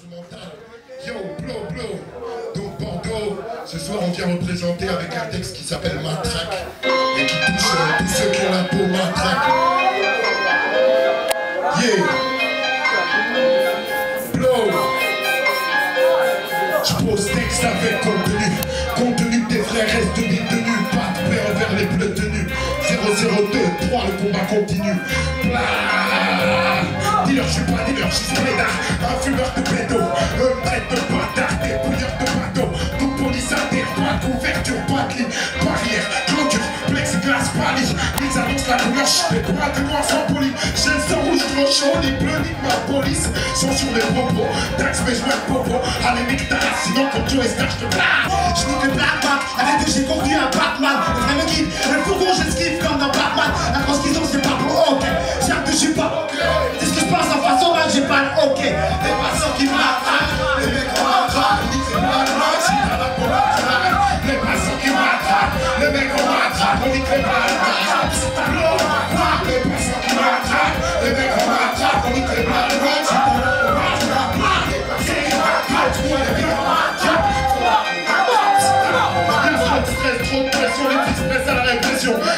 Yo, blow, blow. Donc Bordeaux, ce soir on vient représenter avec un texte qui s'appelle Matraque et qui touche euh, tous ceux qui ont la peau matraque. Yeah. Blow. Je pose texte avec contenu. Contenu des vrais restes détenus. Pas de paix envers les bleus tenus. 002, 3, le combat continue. Je suis pas suis pédard. Un fumeur de pédo. Un traite de bâtard. Des bouilleurs de bateau. Toute police inter, pas de couverture, pas de ligne. Barrière, clôture, plexiglas, pali. Ils annoncent la couleur, des points de noir sans poli. J'ai le sang rouge trop chaud, ni bleu, ni ma police. Sont sur les propos. Taxe mes jouets popo. Allez, nique ta sinon comme Joe Star, je te blague. Je nique le Black avec deux j'ai conduit un Batman Le vrai me guide, le fourgon j'esquive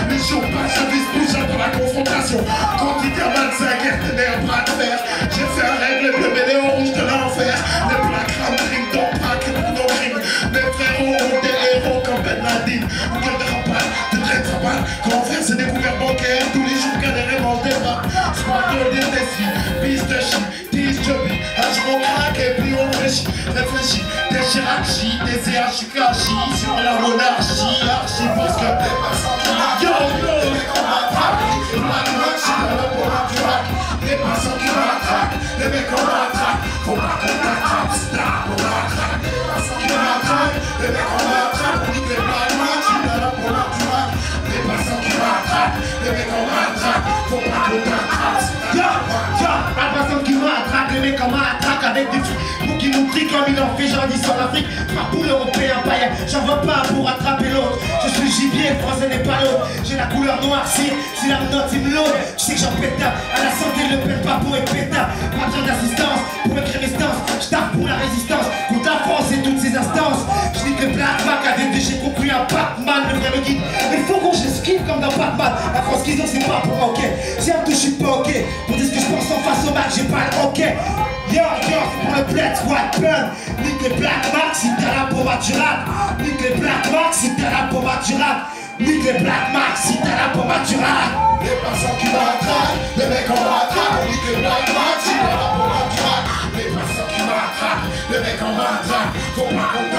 Les jours je bouge dans la confrontation. Quand il un de fer. J'ai fait un rouges de l'enfer. Plaques. Mes Ben Laden. Réfléchit. Des sur la monarchie, archi parce que les passants qui m'attrapent, yo, les mecs on les passants qui m'attrapent, les mecs stop, passants qui m'attrapent, les mecs qui faut pas qui m'attraque, les m'attraque avec des trucs Pour qui nous trient comme il en fait, j'en dis sur l'Afrique. Pas pour l'européen païen, j'en veux pas pour attraper l'autre. Je suis gibier, français n'est pas l'autre. J'ai la couleur noire, si, si la note il me l'autre Je sais que j'en un, à la santé, le pète pas pour être pétard Pas besoin d'assistance, pour être résistance. Je tape pour la résistance, contre la France et toutes ses instances. Je dis que Black Mac avec des j'ai conclu un Batman, le vrai me guide. Il faut qu'on j'esquive comme dans Batman. La France qu'ils ont c'est pas pour ok Si un touche, je suis pas ok. Pour dire ce que je pense en face au match, j'ai pas le ok Yo, yo, c'est pour le bled, white pun Nique les Black Mac si t'as la tu rap. Nique les Black Mac si t'as la tu rap. Nique les Black Mac si t'as la peau tu rap. Les passants qui m'attrapent, les mecs on m'attrape, on dit que black max, il a la peau la traque. Les passants qui m'attrapent, les mecs on m'attrape, faut pas qu'on